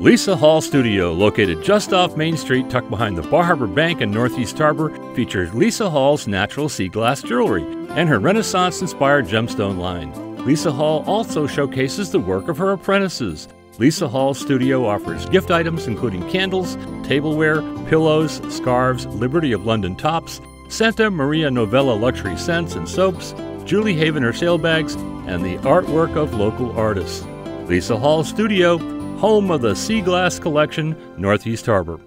Lisa Hall Studio, located just off Main Street, tucked behind the Bar Harbor Bank in Northeast Harbor, features Lisa Hall's natural sea glass jewelry and her Renaissance inspired gemstone line. Lisa Hall also showcases the work of her apprentices. Lisa Hall Studio offers gift items including candles, tableware, pillows, scarves, Liberty of London tops, Santa Maria Novella luxury scents and soaps, Julie Havener sale sailbags, and the artwork of local artists. Lisa Hall Studio, home of the Sea Glass Collection, Northeast Harbor.